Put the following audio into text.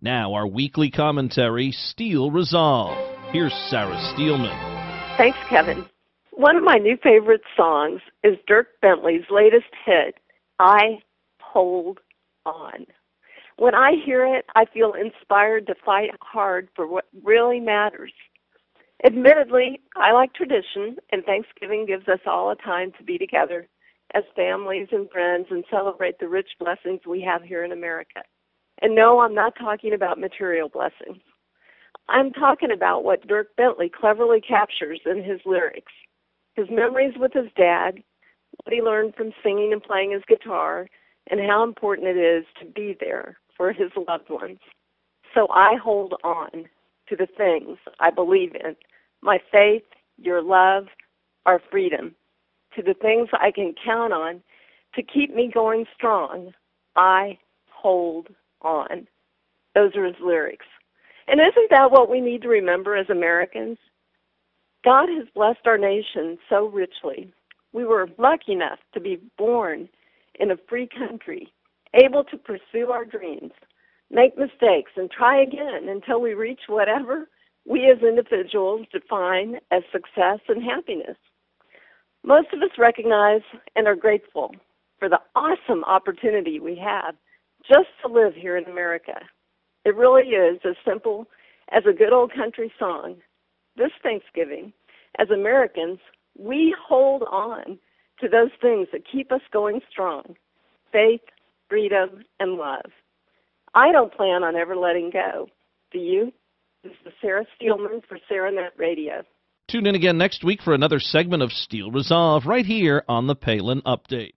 Now, our weekly commentary, Steel Resolve. Here's Sarah Steelman. Thanks, Kevin. One of my new favorite songs is Dierks Bentley's latest hit, I Hold On. When I hear it, I feel inspired to fight hard for what really matters. Admittedly, I like tradition, and Thanksgiving gives us all a time to be together as families and friends and celebrate the rich blessings we have here in America. And no, I'm not talking about material blessings. I'm talking about what Dierks Bentley cleverly captures in his lyrics his memories with his dad, what he learned from singing and playing his guitar, and how important it is to be there for his loved ones. So I hold on to the things I believe in my faith, your love, our freedom, to the things I can count on to keep me going strong. I hold on. Those are his lyrics. And isn't that what we need to remember as Americans? God has blessed our nation so richly. We were lucky enough to be born in a free country, able to pursue our dreams, make mistakes, and try again until we reach whatever we as individuals define as success and happiness. Most of us recognize and are grateful for the awesome opportunity we have just to live here in America. It really is as simple as a good old country song. This Thanksgiving, as Americans, we hold on to those things that keep us going strong faith, freedom, and love. I don't plan on ever letting go. Do you? This is Sarah Steelman for SarahNet Radio. Tune in again next week for another segment of Steel Resolve right here on the Palin Update.